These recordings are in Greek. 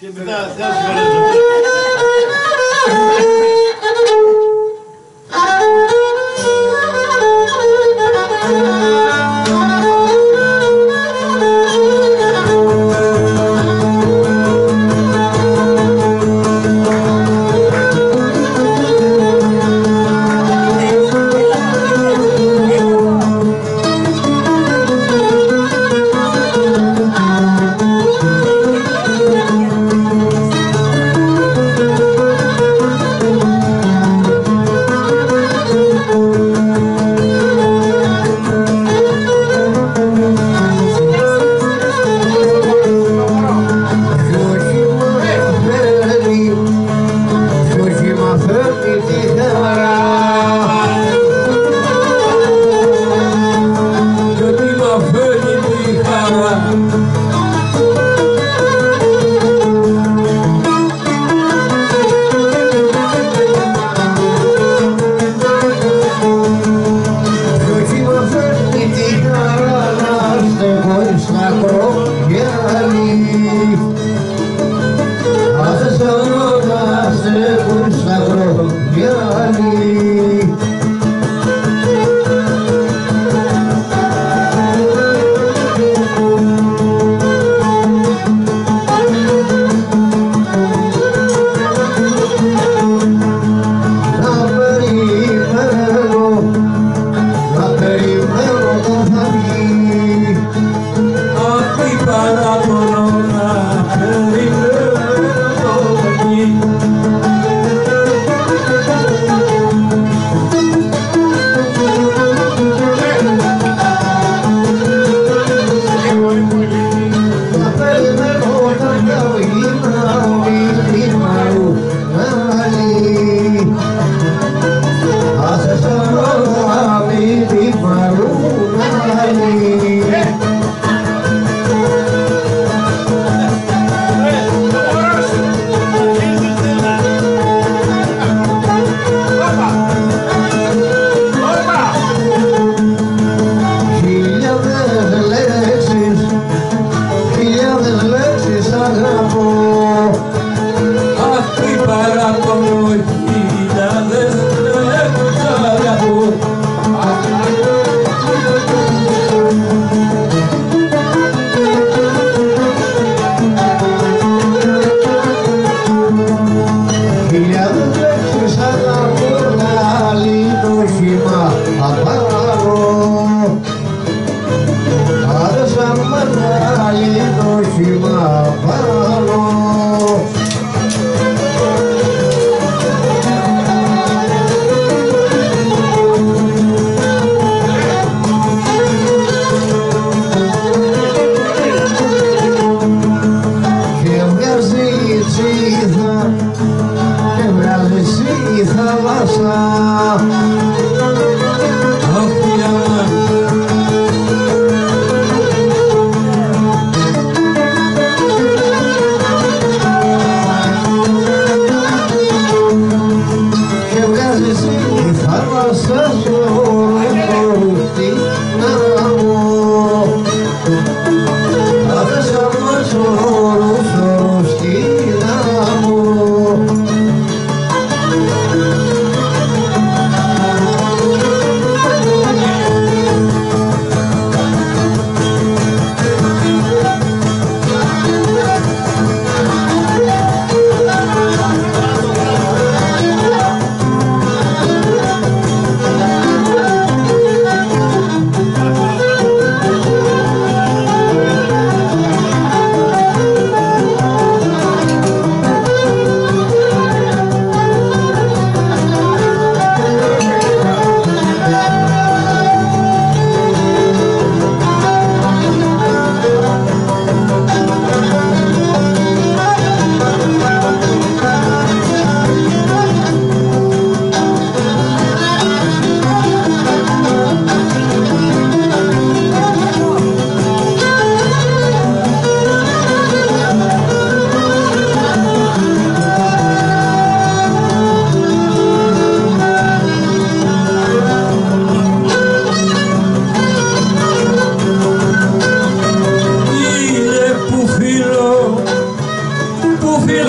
Şimdi daha sen söyle.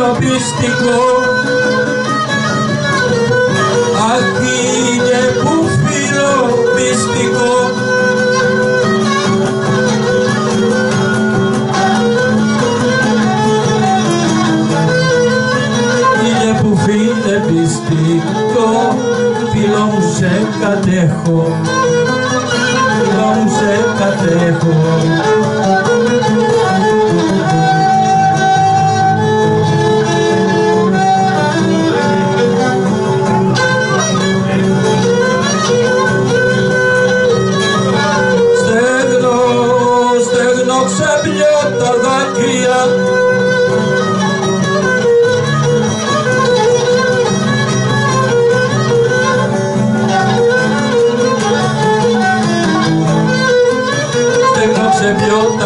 το πιστικό Αχ είναι που φίλο πιστικό Είναι που φίλε πιστικό φίλο μου σε κατέχω. Φίλο μου σε κατέχω.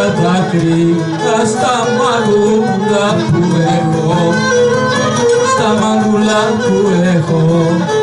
Τα δάκρυα στα μαγούλα που έχω, στα μαγούλα που έχω.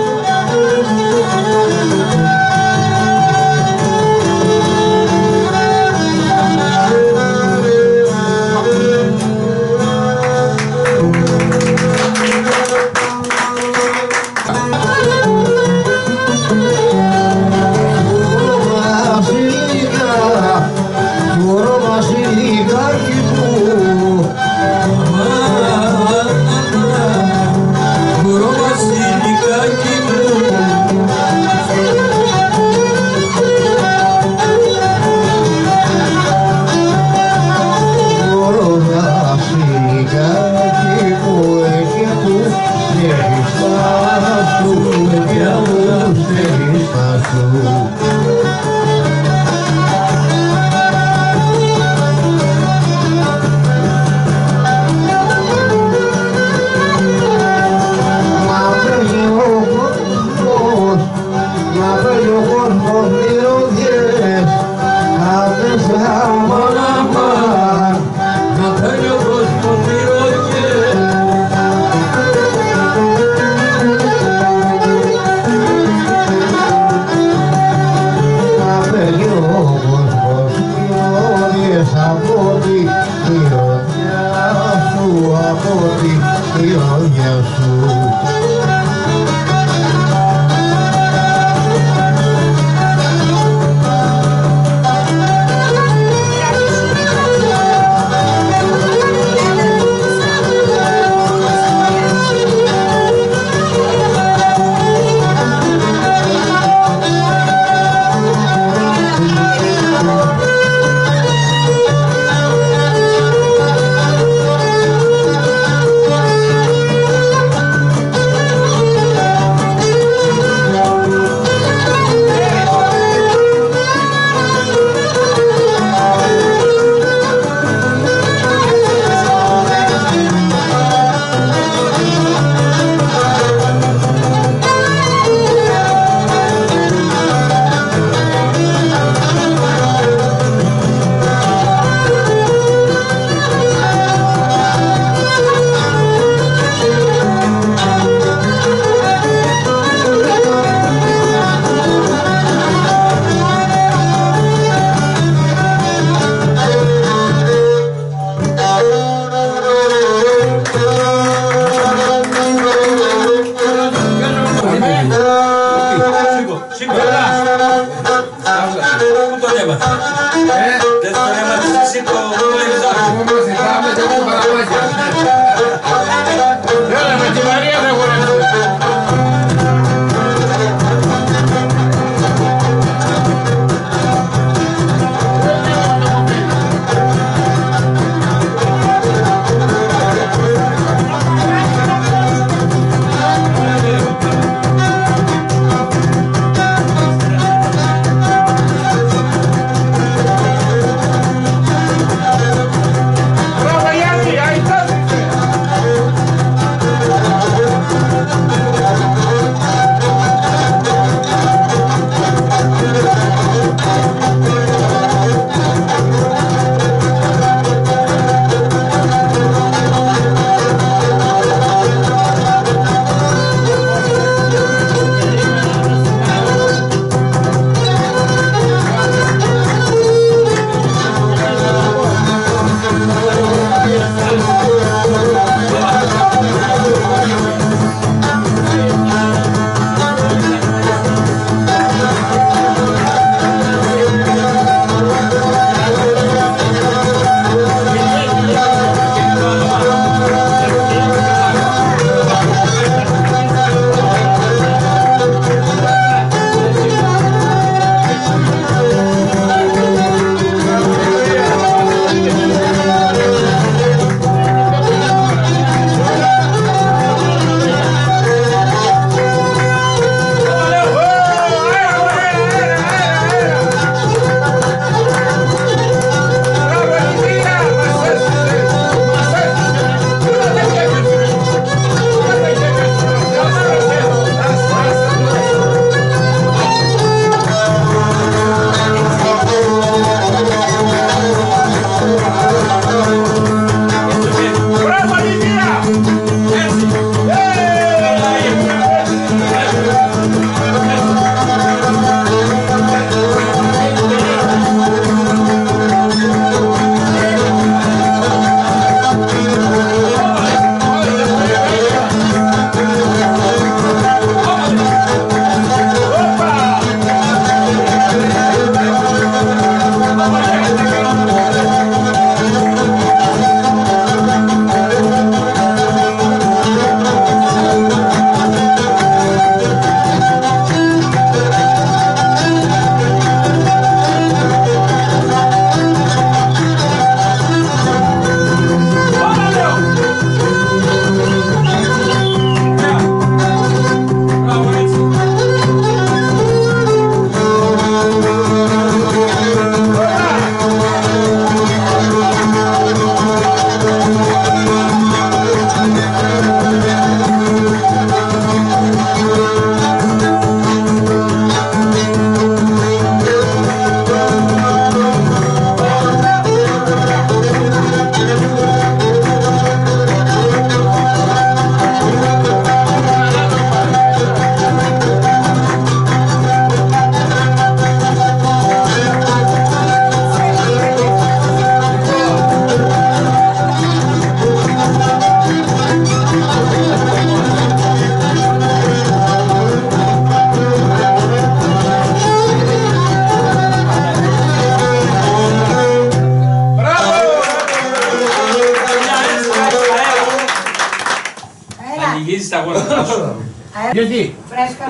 Γιατί, Φρέσκα.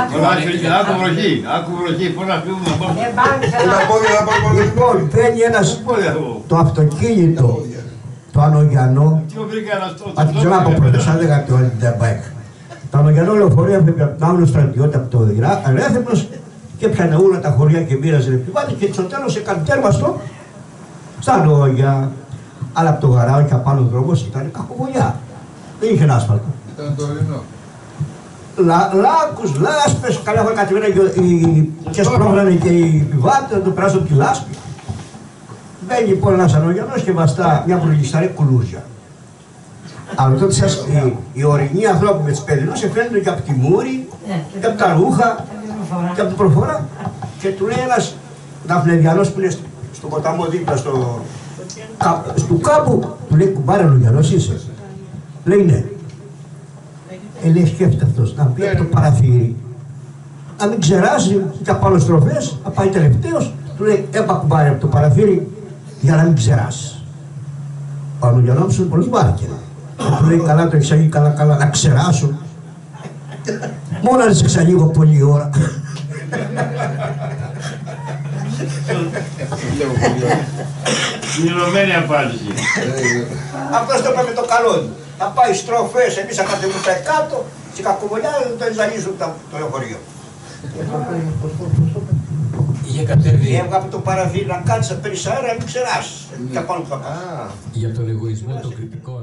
Άκου- άκου βροχή, άκου βροχή, πώς να φύγουμε από αυτό. Δεν πάμε σε Τα πόδια να πάρουμε όλες Λοιπόν, παίρνει ένας Πότε εγώ. το αυτοκίνητο, το Ανογιανό, Τι βρήκα ένας στο- αν ξέρω από πρώτος, αν λέγα το Αντιμπαϊκ. Το Ανογιανό λεωφορείο έπρεπε από τον άλλο στρατιώτη από το Ιρά- Ρέθεμνος και πιανε όλα τα χωριά και μοίραζε λεπτιβάτη και στο τέλος έκανε τέρμα στο στα λόγια. Αλλά από το γαράο και απάνω δρόμος ήταν κακοβολιά. Δεν είχε άσφαλτο. Ήταν το ορεινό. Λα, λάκους, λάσπες, καλά θα κατεβαίνα και, οι- και σπρώχνανε και οι πιβάτες να το περάσουν από τη λάσπη. Μπαίνει λοιπόν ένας ανογιανός και βαστά μια προγισταρή κουλούζια. Αλλά τότε σας, οι, οι ορεινοί ανθρώποι με τις παιδινούς φαίνονται και από τη μούρη, και από τα ρούχα, και από την προφορά. Και του λέει ένας ναυπλεδιανός που είναι στο, στο ποταμό δίπλα στο, κα, στο κάπου, του λέει κουμπάρε ανογιανός είσαι. Λέει ναι. Ε, λέει σκέφτεται αυτός να πει από το παραθύρι. Να μην ξεράσει και από στροφές, να πάει τελευταίος, του λέει έπα κουμπάρε από το παραθύρι για να μην ξεράσει. Ο Ανογιανόμος είναι πολύ βάρκε. Του λέει καλά το εξαγεί καλά καλά να ξεράσω. Μόνο να σε εξαλίγω πολλή ώρα. Πληρωμένη απάντηση. Αυτός το είπε με το καλό του. Θα πάει στροφές, εμείς θα κατεβούμε κάτω και κακοβολιά δεν το ζαλίζουν το λεωφορείο. Είχε κατέβει Έβγα από το παραθύρι να κάτσει, να παίρνει αέρα, να μην ξεράσει. Και πάνω που θα πάει. για τον εγωισμό των κριτικών